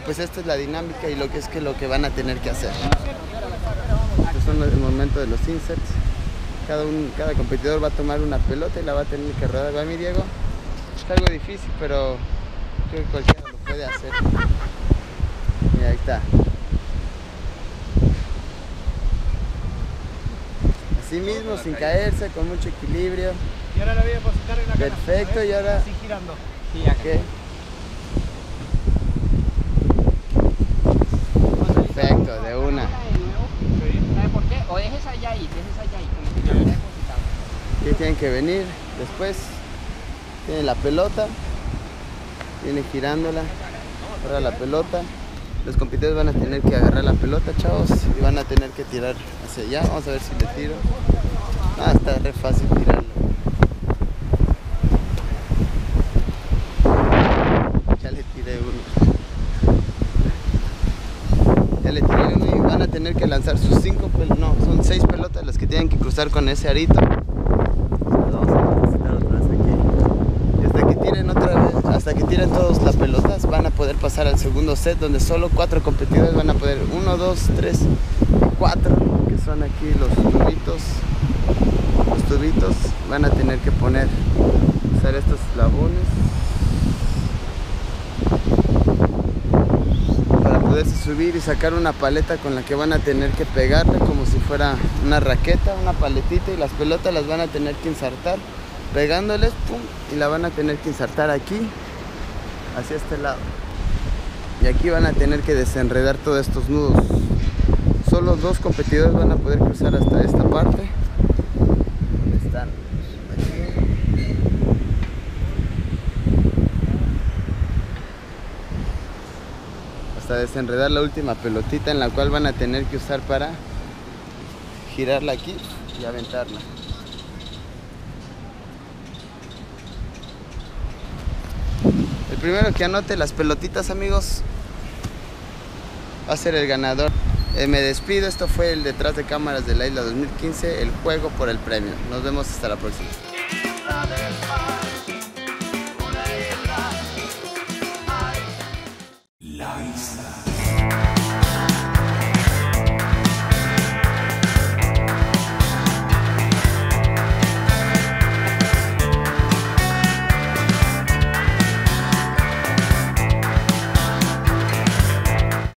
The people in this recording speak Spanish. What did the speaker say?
pues esta es la dinámica y lo que es que lo que van a tener que hacer. Estos son los momentos de los inserts. Cada, un, cada competidor va a tomar una pelota y la va a tener que rodar. ¿Va mi Diego? Es algo difícil, pero creo que cualquiera lo puede hacer. Mira, ahí está. Así mismo, sin caerse, con mucho equilibrio. Y ahora la voy a depositar en la Perfecto, y ahora- Así girando acá. Ok. Perfecto, de una. ¿Sabes por qué? O dejes allá ahí, dejes allá ahí, como que ya lo he depositado. Aquí tienen que venir. Después tienen la pelota. Viene girándola. Ahora la pelota. Los competidores van a tener que agarrar la pelota, chavos. Y van a tener que tirar hacia allá. Vamos a ver si le tiro. Ah, está re fácil tirarlo. Ya le tiré uno. Uno y van a tener que lanzar sus cinco pel- no, son seis pelotas las que tienen que cruzar con ese arito. Y hasta que tiren otra vez, hasta que tiren todos las pelotas, van a poder pasar al segundo set donde solo cuatro competidores van a poder, uno, dos, tres, cuatro, que son aquí los tubitos. Los tubitos van a tener que poner, usar estos eslabones poderse subir y sacar una paleta con la que van a tener que pegarle como si fuera una raqueta, una paletita y las pelotas las van a tener que insertar pegándoles y la van a tener que insertar aquí hacia este lado. Y aquí van a tener que desenredar todos estos nudos. Solo dos competidores van a poder cruzar hasta esta parte desenredar la última pelotita en la cual van a tener que usar para girarla aquí y aventarla. El primero que anote las pelotitas amigos va a ser el ganador. Eh, me despido, esto fue el detrás de cámaras de la isla 2015, el juego por el premio. Nos vemos hasta la próxima.